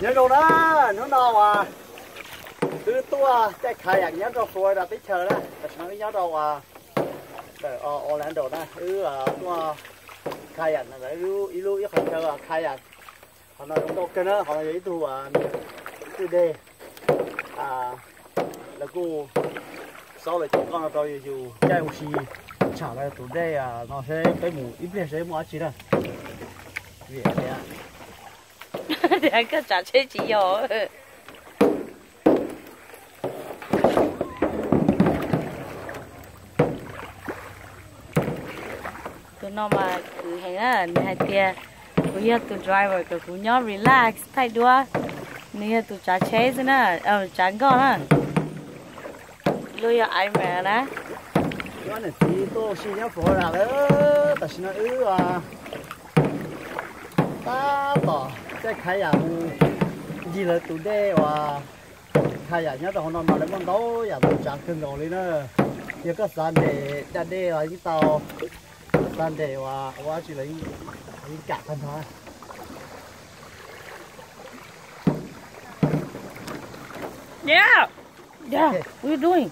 nhớ đâu đó nó nào à. Cứ tua chạy khai dạng nhớ đâu rồi là tích chờ đó. Nó nhớ đâu à. Để ở Orlando đó cứ à tua. Khai à, dạng là cứ ilu ilu ít khai chờ à khai dạng họ nói cũng đâu, cái nữa họ nói ý tu à tu đề à là cô sau này chúng con tôi dù chạy một xí trả lại tủ đây à nó sẽ cái mù ít biết sẽ mua chỉ đó. Việc đấy à chế chỉ tụi nó mà cứ hay á hay tia. Cứ giờ tụi driver cứ cũng nhớ relax, thay đua. Nè tụi trả chế thế nè ờ trả ngon á. Lui ai mẹ nè. Cái thì tôi xin nhớ phổ là đó ờ, ta xin nó ư à. Ta bỏ cái khai à gì là tủ đây và khai à nhớ đâu nó nói lấy con đó ya tụi trả cưng rồi nữa giờ có sàn để ra đây là những tàu sàn để và và chỉ lấy những cả thân thôi yeah. Yeah. Okay. what are you doing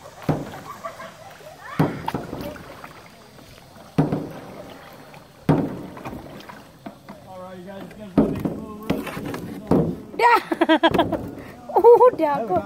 Dah. Udah aku.